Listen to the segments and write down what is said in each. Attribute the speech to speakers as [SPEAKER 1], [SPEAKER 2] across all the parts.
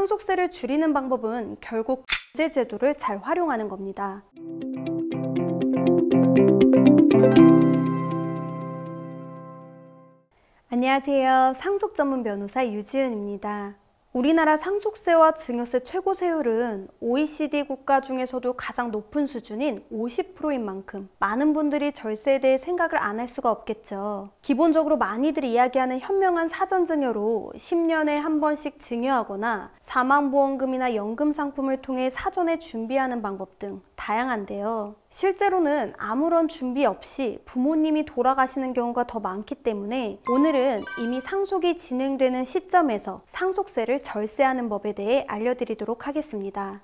[SPEAKER 1] 상속세를 줄이는 방법은 결국 공제 제도를 잘 활용하는 겁니다. 안녕하세요. 상속 전문 변호사 유지은입니다. 우리나라 상속세와 증여세 최고 세율은 OECD 국가 중에서도 가장 높은 수준인 50%인 만큼 많은 분들이 절세에 대해 생각을 안 할 수가 없겠죠. 기본적으로 많이들 이야기하는 현명한 사전 증여로 10년에 한 번씩 증여하거나 사망보험금이나 연금 상품을 통해 사전에 준비하는 방법 등 다양한데요. 실제로는 아무런 준비 없이 부모님이 돌아가시는 경우가 더 많기 때문에 오늘은 이미 상속이 진행되는 시점에서 상속세를 절세하는 법에 대해 알려드리도록 하겠습니다.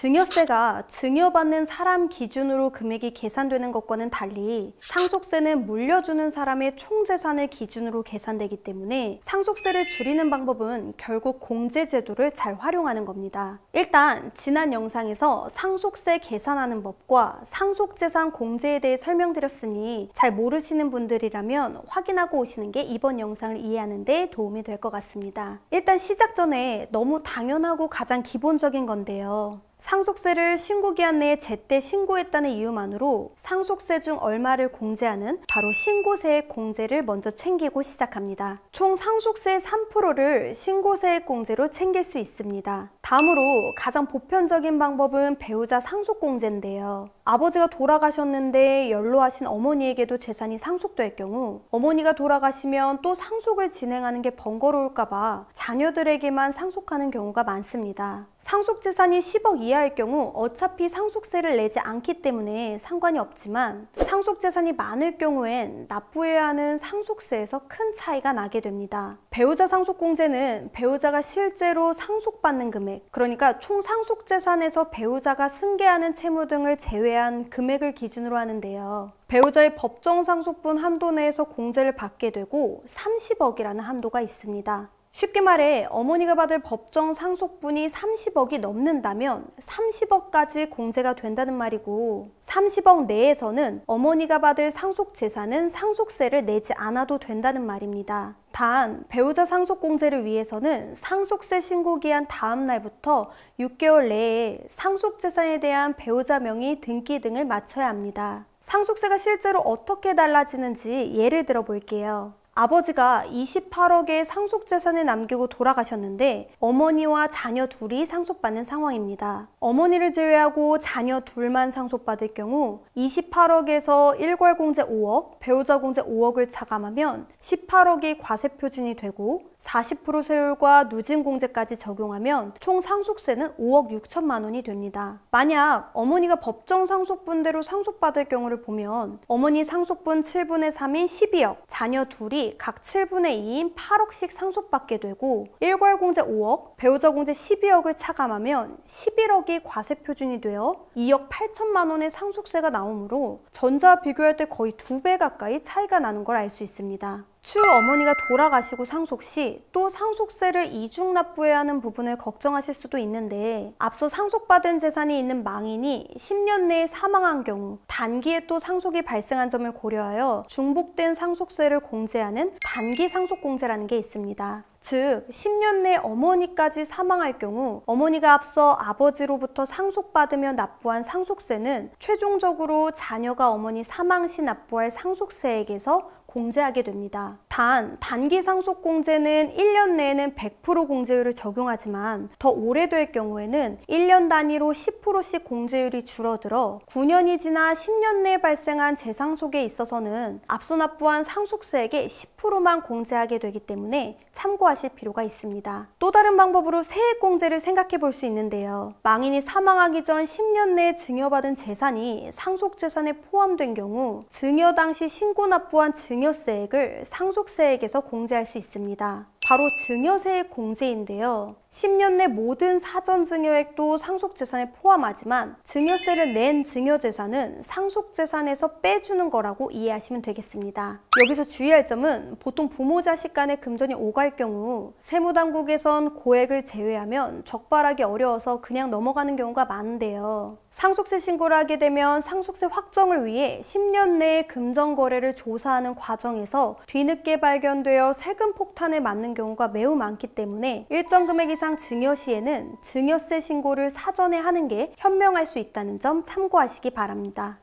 [SPEAKER 1] 증여세가 증여받는 사람 기준으로 금액이 계산되는 것과는 달리 상속세는 물려주는 사람의 총재산을 기준으로 계산되기 때문에 상속세를 줄이는 방법은 결국 공제제도를 잘 활용하는 겁니다. 일단 지난 영상에서 상속세 계산하는 법과 상속재산 공제에 대해 설명드렸으니 잘 모르시는 분들이라면 확인하고 오시는 게 이번 영상을 이해하는 데 도움이 될 것 같습니다. 일단 시작 전에 너무 당연하고 가장 기본적인 건데요. 상속세를 신고기한 내에 제때 신고했다는 이유만으로 상속세 중 얼마를 공제하는 바로 신고세액 공제를 먼저 챙기고 시작합니다. 총 상속세 3%를 신고세액 공제로 챙길 수 있습니다. 다음으로 가장 보편적인 방법은 배우자 상속공제인데요. 아버지가 돌아가셨는데 연로하신 어머니에게도 재산이 상속될 경우 어머니가 돌아가시면 또 상속을 진행하는 게 번거로울까봐 자녀들에게만 상속하는 경우가 많습니다. 상속재산이 10억 이하 일 경우 어차피 상속세를 내지 않기 때문에 상관이 없지만 상속재산이 많을 경우엔 납부해야 하는 상속세에서 큰 차이가 나게 됩니다. 배우자 상속공제는 배우자가 실제로 상속받는 금액, 그러니까 총 상속재산에서 배우자가 승계하는 채무 등을 제외한 금액을 기준으로 하는데요. 배우자의 법정 상속분 한도 내에서 공제를 받게 되고 30억이라는 한도가 있습니다. 쉽게 말해 어머니가 받을 법정 상속분이 30억이 넘는다면 30억까지 공제가 된다는 말이고 30억 내에서는 어머니가 받을 상속 재산은 상속세를 내지 않아도 된다는 말입니다. 단 배우자 상속 공제를 위해서는 상속세 신고 기한 다음 날부터 6개월 내에 상속 재산에 대한 배우자 명의 등기 등을 마쳐야 합니다. 상속세가 실제로 어떻게 달라지는지 예를 들어 볼게요. 아버지가 28억의 상속 재산을 남기고 돌아가셨는데 어머니와 자녀 둘이 상속받는 상황입니다. 어머니를 제외하고 자녀 둘만 상속받을 경우 28억에서 일괄공제 5억, 배우자 공제 5억을 차감하면 18억이 과세 표준이 되고 40% 세율과 누진공제까지 적용하면 총 상속세는 5억 6천만 원이 됩니다. 만약 어머니가 법정 상속분대로 상속받을 경우를 보면 어머니 상속분 7분의 3인 12억, 자녀 둘이 각 7분의 2인 8억씩 상속받게 되고 일괄공제 5억, 배우자 공제 12억을 차감하면 11억이 과세 표준이 되어 2억 8천만 원의 상속세가 나오므로 전자와 비교할 때 거의 두 배 가까이 차이가 나는 걸 알 수 있습니다. 추후 어머니가 돌아가시고 상속 시 또 상속세를 이중 납부해야 하는 부분을 걱정하실 수도 있는데 앞서 상속받은 재산이 있는 망인이 10년 내에 사망한 경우 단기에 또 상속이 발생한 점을 고려하여 중복된 상속세를 공제하는 단기 상속공제라는 게 있습니다. 즉 10년 내 어머니까지 사망할 경우 어머니가 앞서 아버지로부터 상속받으며 납부한 상속세는 최종적으로 자녀가 어머니 사망 시 납부할 상속세액에서 공제하게 됩니다. 단 단기 상속 공제는 1년 내에는 100% 공제율을 적용하지만 더 오래될 경우에는 1년 단위로 10%씩 공제율이 줄어들어 9년이 지나 10년 내에 발생한 재상속에 있어서는 앞서 납부한 상속세액의 10%만 공제하게 되기 때문에 참고하실 필요가 있습니다. 또 다른 방법으로 세액 공제를 생각해 볼 수 있는데요. 망인이 사망하기 전 10년 내에 증여받은 재산이 상속 재산에 포함된 경우 증여 당시 신고 납부한 증 증여세액을 상속세액에서 공제할 수 있습니다. 바로 증여세액 공제인데요. 10년 내 모든 사전 증여액도 상속재산에 포함하지만 증여세를 낸 증여재산은 상속재산에서 빼주는 거라고 이해하시면 되겠습니다. 여기서 주의할 점은 보통 부모 자식 간의 금전이 오갈 경우 세무당국에선 고액을 제외하면 적발하기 어려워서 그냥 넘어가는 경우가 많은데요. 상속세 신고를 하게 되면 상속세 확정을 위해 10년 내에 금전 거래를 조사하는 과정에서 뒤늦게 발견되어 세금 폭탄을 맞는 경우가 매우 많기 때문에 일정 금액 이상 증여 시에는 증여세 신고를 사전에 하는 게 현명할 수 있다는 점 참고하시기 바랍니다.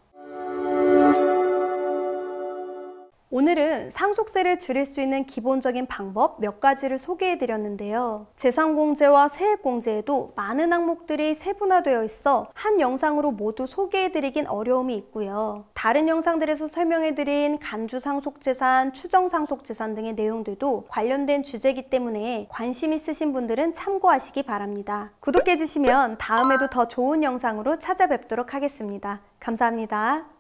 [SPEAKER 1] 오늘은 상속세를 줄일 수 있는 기본적인 방법 몇 가지를 소개해 드렸는데요. 재산공제와 세액공제에도 많은 항목들이 세분화되어 있어 한 영상으로 모두 소개해 드리긴 어려움이 있고요. 다른 영상들에서 설명해 드린 간주상속재산, 추정상속재산 등의 내용들도 관련된 주제이기 때문에 관심 있으신 분들은 참고하시기 바랍니다. 구독해 주시면 다음에도 더 좋은 영상으로 찾아뵙도록 하겠습니다. 감사합니다.